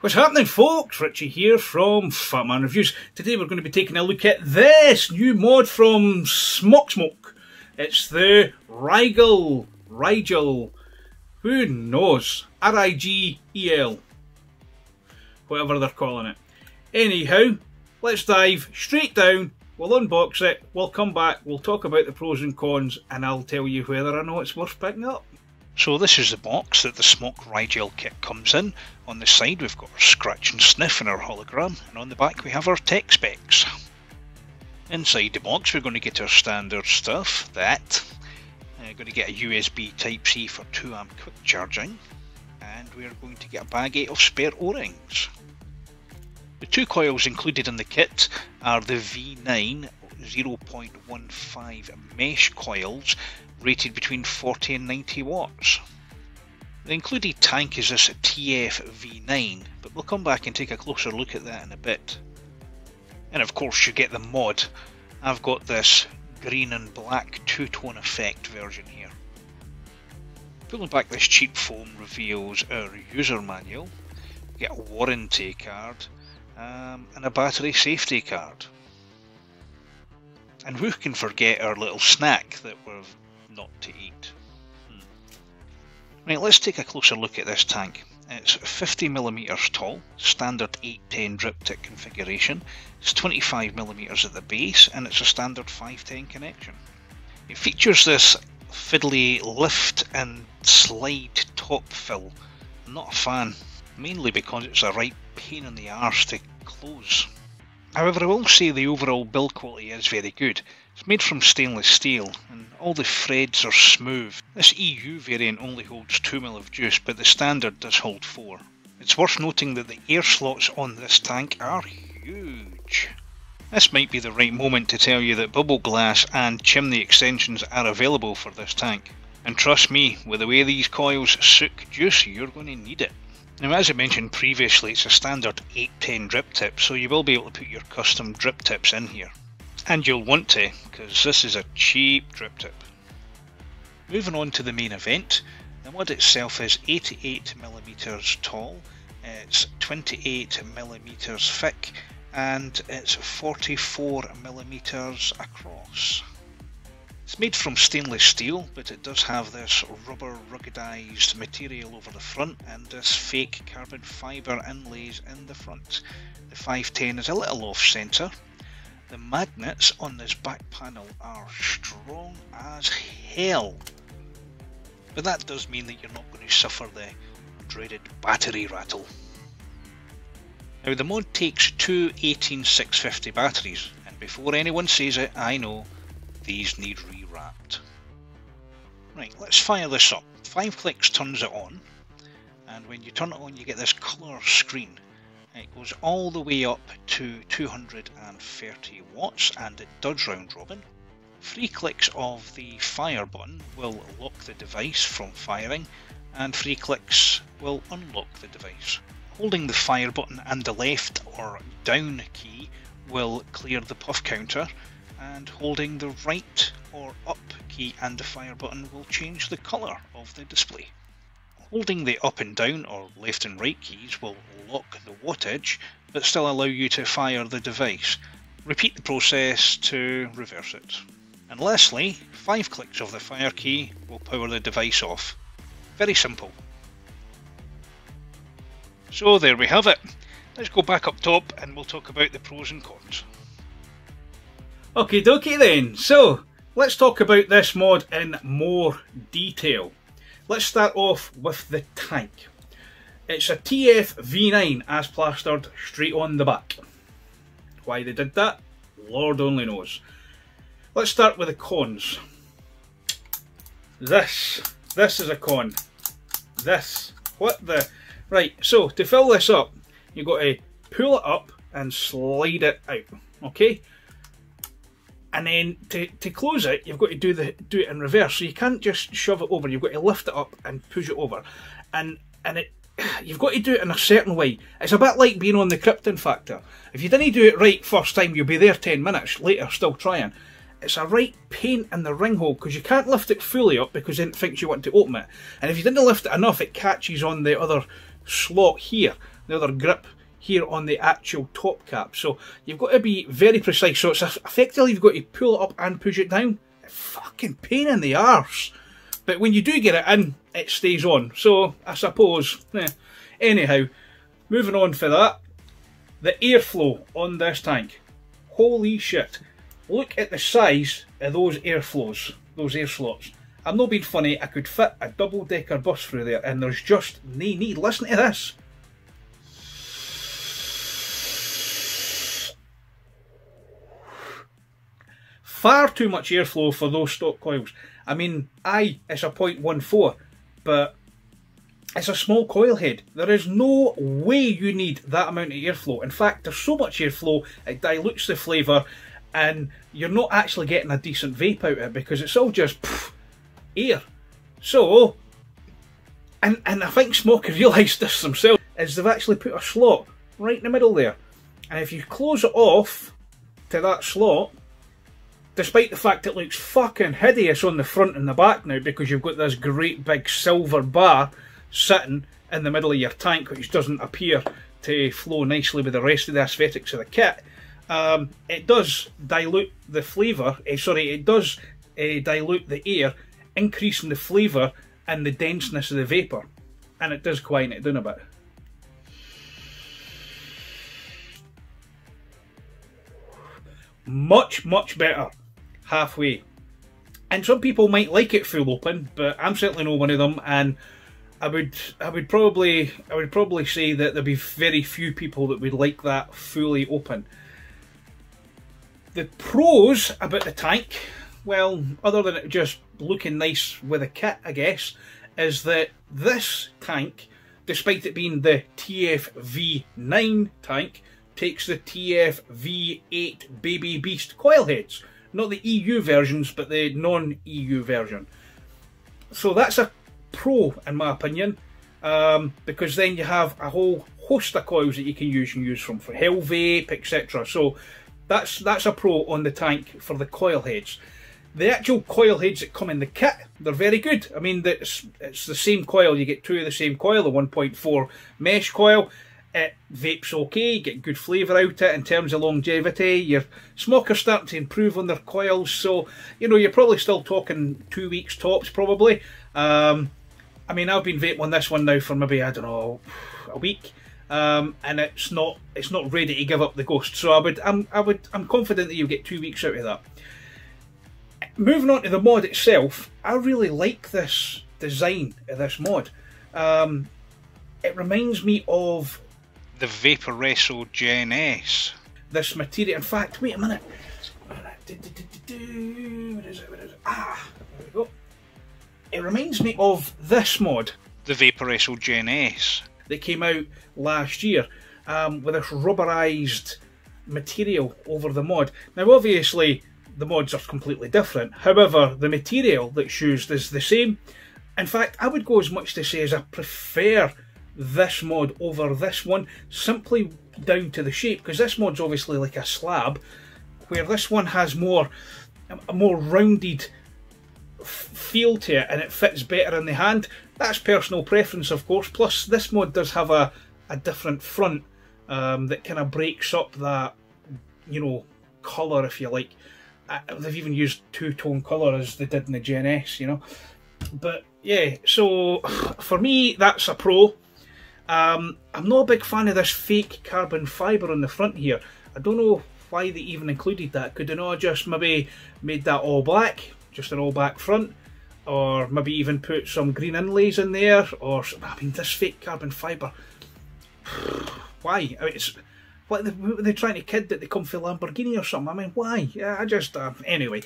What's happening folks? Richie here from Fat Man Reviews. Today we're going to be taking a look at this new mod from Smok Smok. It's the Rigel, Rigel, who knows, R-I-G-E-L, whatever they're calling it. Anyhow, let's dive straight down, we'll unbox it, we'll come back, we'll talk about the pros and cons and I'll tell you whether I know it's worth picking up. So this is the box that the Smok Rigel kit comes in. On the side we've got our scratch and sniff and our hologram, and on the back we have our tech specs. Inside the box we're going to get our standard stuff, that. We're uh, going to get a USB Type-C for 2 amp quick charging, and we're going to get a baggie of spare O-rings. The two coils included in the kit are the V9 0.15 mesh coils rated between 40 and 90 watts. The included tank is this TFV9, but we'll come back and take a closer look at that in a bit. And of course you get the mod. I've got this green and black two-tone effect version here. Pulling back this cheap foam reveals our user manual, get a warranty card, um, and a battery safety card. And who can forget our little snack that we've not to eat? Right, let's take a closer look at this tank. It's 50mm tall, standard 810 drip configuration. It's 25mm at the base and it's a standard 510 connection. It features this fiddly lift and slide top fill. I'm not a fan, mainly because it's a right pain in the arse to close. However, I will say the overall build quality is very good. It's made from stainless steel and all the threads are smooth. This EU variant only holds 2ml of juice, but the standard does hold 4. It's worth noting that the air slots on this tank are huge. This might be the right moment to tell you that bubble glass and chimney extensions are available for this tank. And trust me, with the way these coils soak juice, you're going to need it. Now as I mentioned previously, it's a standard 810 drip tip, so you will be able to put your custom drip tips in here. And you'll want to, because this is a cheap drip tip. Moving on to the main event, the mod itself is 88mm tall, it's 28mm thick, and it's 44mm across. Made from stainless steel, but it does have this rubber ruggedized material over the front and this fake carbon fibre inlays in the front. The 510 is a little off centre. The magnets on this back panel are strong as hell. But that does mean that you're not going to suffer the dreaded battery rattle. Now the mod takes two 18650 batteries, and before anyone says it, I know these need rewrapped. Right, let's fire this up. Five clicks turns it on, and when you turn it on you get this colour screen. It goes all the way up to 230 watts and it does round robin. Three clicks of the fire button will lock the device from firing and three clicks will unlock the device. Holding the fire button and the left or down key will clear the puff counter and holding the right or up key and the fire button will change the colour of the display. Holding the up and down or left and right keys will lock the wattage but still allow you to fire the device. Repeat the process to reverse it. And lastly, 5 clicks of the fire key will power the device off. Very simple. So there we have it. Let's go back up top and we'll talk about the pros and cons. Okie dokie then, so let's talk about this mod in more detail. Let's start off with the tank. It's a TFV9 as plastered straight on the back. Why they did that, Lord only knows. Let's start with the cons. This, this is a con. This, what the, right, so to fill this up, you've got to pull it up and slide it out, okay? And then to, to close it you've got to do the do it in reverse. So you can't just shove it over. You've got to lift it up and push it over. And and it you've got to do it in a certain way. It's a bit like being on the Krypton factor. If you didn't do it right first time you'll be there 10 minutes later still trying. It's a right pain in the ring hole because you can't lift it fully up because then it thinks you want to open it. And if you didn't lift it enough it catches on the other slot here the other grip here on the actual top cap. So you've got to be very precise. So it's effectively you've got to pull it up and push it down. A fucking pain in the arse. But when you do get it in, it stays on. So I suppose, eh. anyhow, moving on for that. The airflow on this tank. Holy shit. Look at the size of those airflows, those air slots. I'm not being funny, I could fit a double decker bus through there and there's just no need. Listen to this. Far too much airflow for those stock coils. I mean, aye, it's a 0.14, but it's a small coil head. There is no way you need that amount of airflow. In fact, there's so much airflow, it dilutes the flavour, and you're not actually getting a decent vape out of it because it's all just pff, air. So, and, and I think Smok have realised this themselves, is they've actually put a slot right in the middle there. And if you close it off to that slot, despite the fact it looks fucking hideous on the front and the back now because you've got this great big silver bar sitting in the middle of your tank which doesn't appear to flow nicely with the rest of the aesthetics of the kit. Um, it does dilute the flavour, eh, sorry, it does eh, dilute the air, increasing the flavour and the denseness of the vapour. And it does quieten it down a bit. Much, much better halfway. And some people might like it full open, but I'm certainly not one of them. And I would, I would probably, I would probably say that there'd be very few people that would like that fully open. The pros about the tank, well, other than it just looking nice with a kit, I guess, is that this tank, despite it being the TFV9 tank, takes the TFV8 Baby Beast coil heads. Not the EU versions, but the non-EU version. So that's a pro, in my opinion, um, because then you have a whole host of coils that you can use and use from for Hellvape, etc. So that's that's a pro on the tank for the coil heads. The actual coil heads that come in the kit, they're very good. I mean, it's, it's the same coil. You get two of the same coil, the 1.4 mesh coil. It vapes okay, you get good flavour out of it in terms of longevity. Your Smok's starting to improve on their coils, so you know you're probably still talking two weeks tops, probably. Um, I mean, I've been vaping on this one now for maybe I don't know a week, um, and it's not it's not ready to give up the ghost. So I would I'm I would I'm confident that you'll get two weeks out of that. Moving on to the mod itself, I really like this design of this mod. Um, it reminds me of the Vaporesso Gen S. This material. In fact, wait a minute. Where is it? Where is it? Ah, there we go. It reminds me of this mod. The Vaporesso Gen S. That came out last year um, with this rubberized material over the mod. Now, obviously, the mods are completely different. However, the material that's used is the same. In fact, I would go as much to say as I prefer this mod over this one simply down to the shape because this mod's obviously like a slab where this one has more a more rounded feel to it and it fits better in the hand. That's personal preference of course. Plus this mod does have a, a different front um, that kind of breaks up that you know colour if you like. Uh, they've even used two-tone colour as they did in the Gen S you know. But yeah so for me that's a pro um, I'm not a big fan of this fake carbon fibre on the front here. I don't know why they even included that. Could they not just maybe made that all black, just an all black front? Or maybe even put some green inlays in there? Or, I mean, this fake carbon fibre. why? I mean, it's what they, what they trying to kid that they come for Lamborghini or something. I mean, why? I just uh, anyway.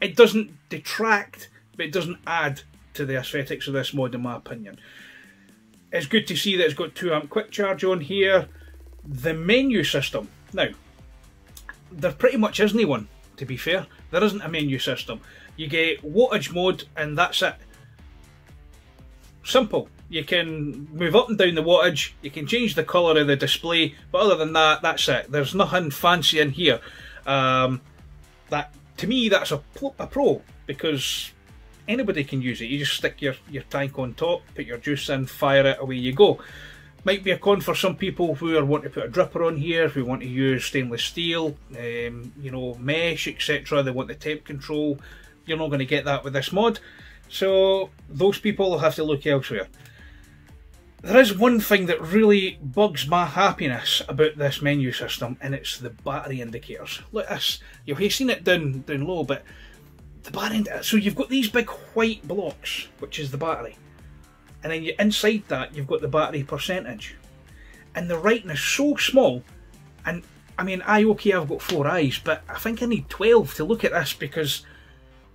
It doesn't detract, but it doesn't add to the aesthetics of this mod, in my opinion. It's good to see that it's got 2 amp quick charge on here. The menu system. Now, there pretty much isn't one, to be fair. There isn't a menu system. You get wattage mode and that's it. Simple. You can move up and down the wattage, you can change the colour of the display, but other than that, that's it. There's nothing fancy in here. Um, that To me, that's a, a pro, because anybody can use it. You just stick your, your tank on top, put your juice in, fire it, away you go. Might be a con for some people who are want to put a dripper on here, who want to use stainless steel, um, you know, mesh, etc. They want the temp control. You're not going to get that with this mod. So those people will have to look elsewhere. There is one thing that really bugs my happiness about this menu system, and it's the battery indicators. Look at this. You've seen it down down low, but the. So you've got these big white blocks, which is the battery, and then you, inside that you've got the battery percentage, and the writing is so small. And I mean, I okay, I've got four eyes, but I think I need twelve to look at this because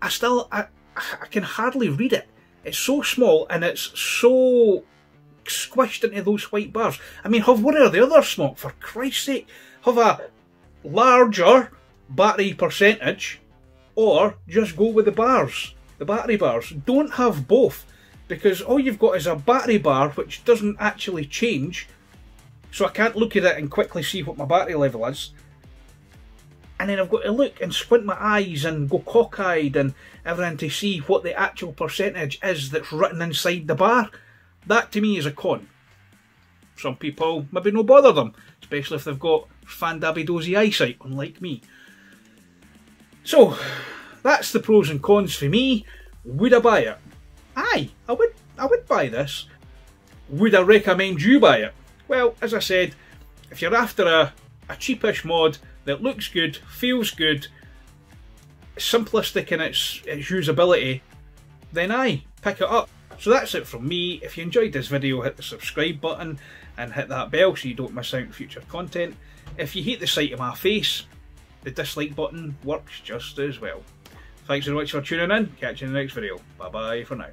I still I, I can hardly read it. It's so small and it's so squished into those white bars. I mean, have one or the other Smok, for Christ's sake. Have a larger battery percentage or just go with the bars, the battery bars. Don't have both because all you've got is a battery bar which doesn't actually change so I can't look at it and quickly see what my battery level is. And then I've got to look and squint my eyes and go cockeyed and everything to see what the actual percentage is that's written inside the bar. That to me is a con. Some people maybe no bother them, especially if they've got fandabby dozy eyesight, unlike me. So, that's the pros and cons for me. Would I buy it? Aye, I would I would buy this. Would I recommend you buy it? Well, as I said, if you're after a, a cheapish mod that looks good, feels good, simplistic in its, its usability, then aye, pick it up. So that's it from me. If you enjoyed this video, hit the subscribe button and hit that bell so you don't miss out on future content. If you hate the sight of my face, the dislike button works just as well. Thanks very much for tuning in. Catch you in the next video. Bye bye for now.